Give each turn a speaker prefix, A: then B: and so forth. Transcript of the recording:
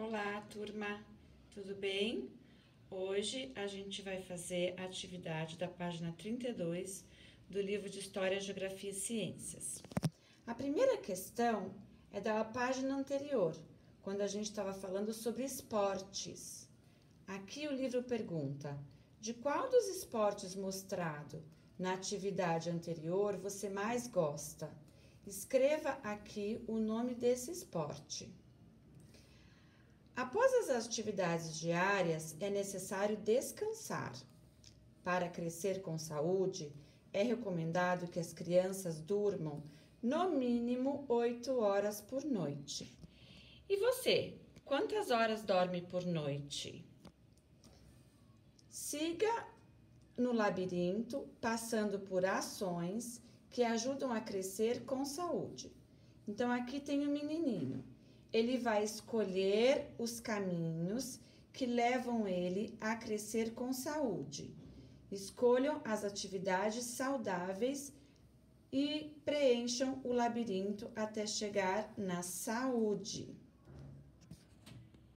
A: Olá, turma, tudo bem? Hoje a gente vai fazer a atividade da página 32 do livro de História, Geografia e Ciências. A primeira questão é da página anterior, quando a gente estava falando sobre esportes. Aqui o livro pergunta: de qual dos esportes mostrado na atividade anterior você mais gosta? Escreva aqui o nome desse esporte. Após as atividades diárias, é necessário descansar. Para crescer com saúde, é recomendado que as crianças durmam no mínimo 8 horas por noite. E você, quantas horas dorme por noite? Siga no labirinto, passando por ações que ajudam a crescer com saúde. Então, aqui tem o menininho ele vai escolher os caminhos que levam ele a crescer com saúde. Escolham as atividades saudáveis e preencham o labirinto até chegar na saúde.